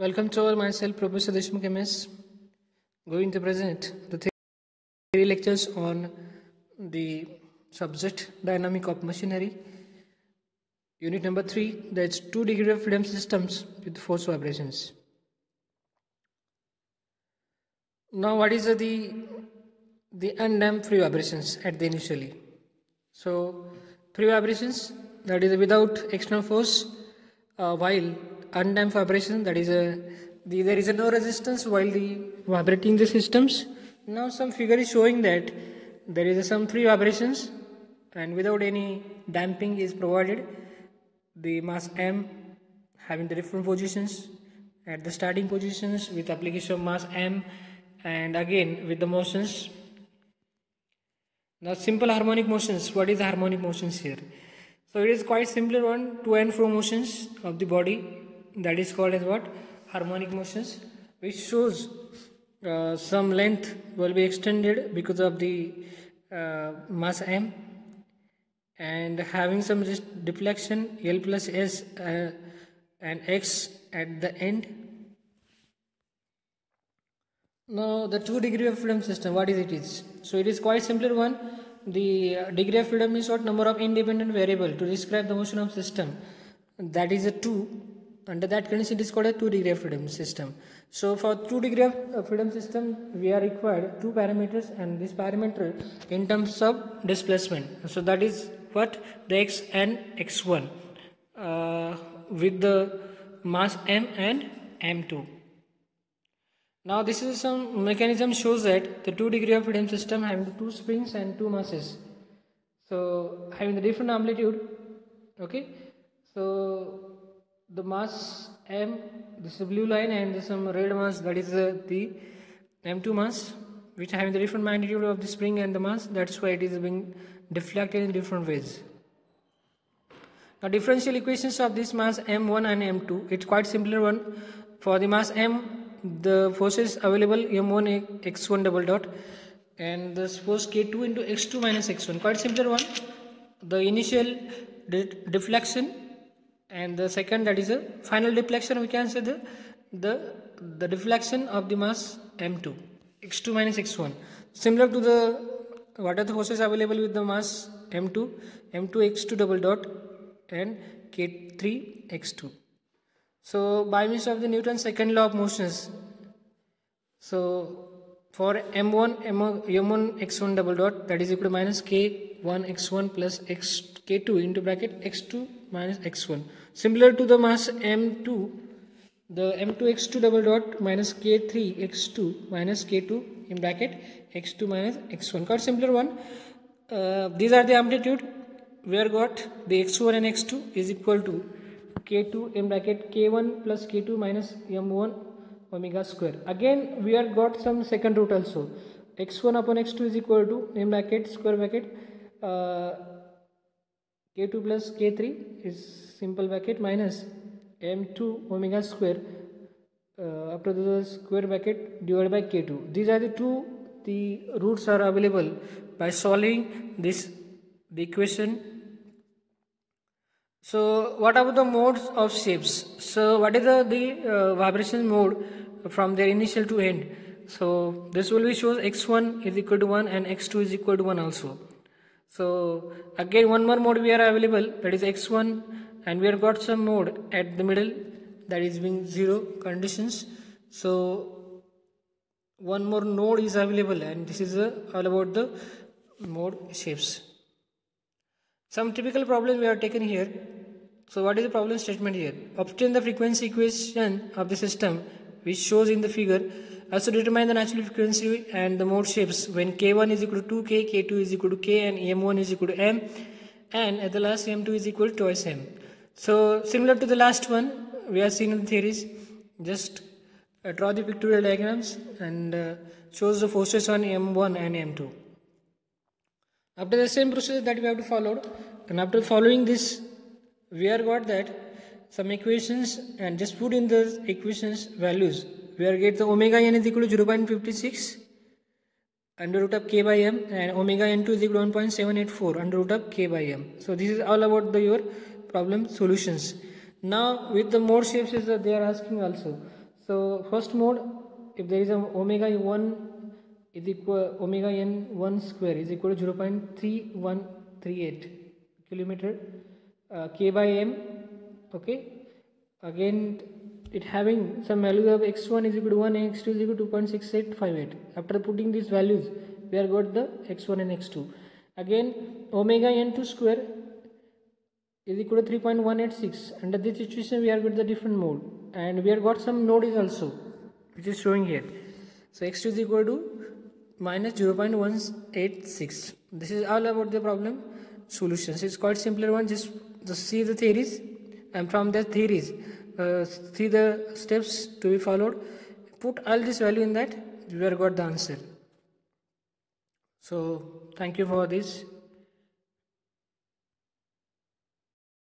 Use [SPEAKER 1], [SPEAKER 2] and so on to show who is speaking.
[SPEAKER 1] Welcome to all myself, Professor Deshmukh MS, going to present the theory lectures on the subject dynamic of machinery. Unit number three, that's two degree of freedom systems with force vibrations. Now, what is the the undamped free vibrations at the initially? So, free vibrations that is without external force, uh, while undamped vibration that is a the, there is a no resistance while the vibrating the systems. Now, some figure is showing that there is some free vibrations and without any damping is provided. The mass m having the different positions at the starting positions with application of mass m and again with the motions. Now simple harmonic motions. What is the harmonic motions here? So it is quite simpler one to and fro motions of the body that is called as what harmonic motions which shows uh, some length will be extended because of the uh, mass m and having some deflection L plus S uh, and X at the end. Now the two degree of freedom system, what is it is? So it is quite simpler one. The degree of freedom is what number of independent variable to describe the motion of system. That is a two. Under that condition it is called a two degree of freedom system. So for two degree of freedom system we are required two parameters and this parameter in terms of displacement. So that is what the x and x1 uh, with the mass m and m2 now this is some mechanism shows that the two degree of freedom system having two springs and two masses so having the different amplitude okay so the mass m this is blue line and this some red mass that is uh, the m2 mass which having the different magnitude of the spring and the mass that's why it is being deflected in different ways. Now differential equations of this mass m1 and m2 it's quite simpler one. For the mass m the forces available m1 x1 double dot and the force k2 into x2 minus x1 quite simpler one. The initial de deflection and the second that is a final deflection we can say the the the deflection of the mass m2 x2 minus x1 similar to the what are the forces available with the mass m2 m2 x2 double dot and k3 x2 so by means of the newton's second law of motions so for m1 m1 x1 double dot that is equal to minus k1 x1 plus x k2 into bracket x2 minus x1 similar to the mass m2 the m2 x2 double dot minus k3 x2 minus k2 in bracket x2 minus x1 quite simpler one? Uh, these are the amplitude. We are got the x1 and x2 is equal to k2 in bracket k1 plus k2 minus m1 omega square. Again we are got some second root also. x1 upon x2 is equal to in bracket square bracket uh, k2 plus k3 is simple bracket minus m2 omega square uh, after the square bracket divided by k2 these are the two the roots are available by solving this the equation. So what about the modes of shapes? So what is the, the uh, vibration mode from their initial to end? So this will be shows x1 is equal to 1 and x2 is equal to 1 also so again one more mode we are available. That is x1 and we have got some mode at the middle. That is being zero conditions. So one more node is available. And this is uh, all about the mode shapes. Some typical problem we are taken here. So what is the problem statement here? Obtain the frequency equation of the system which shows in the figure also determine the natural frequency and the mode shapes when k1 is equal to 2k k2 is equal to k and m1 is equal to m and at the last m2 is equal to twice m so similar to the last one we are seeing in the theories just uh, draw the pictorial diagrams and uh, shows the forces on M1 and M2. After the same process that we have to follow and after following this we are got that some equations and just put in the equations values we are get the omega n is equal to 0.56 under root of k by m and omega n2 is equal to 1.784 under root of k by m. So this is all about the your problem solutions. Now with the mode shapes is that they are asking also. So first mode, if there is a omega 1 is equal omega n 1 square is equal to 0.3138 kilometer uh, k by m okay again it having some value of x1 is equal to 1 x2 is equal to 2.6858 after putting these values we are got the x1 and x2 again omega n2 square is equal to 3.186 under this situation we are got the different mode. And we have got some node is also which is showing here. So x2 is equal to minus 0.186 this is all about the problem solutions. It's quite simpler one. Just, just see the theories. And from the theories uh, see the steps to be followed. Put all this value in that we have got the answer. So thank you for this